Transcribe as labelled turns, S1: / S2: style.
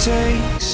S1: takes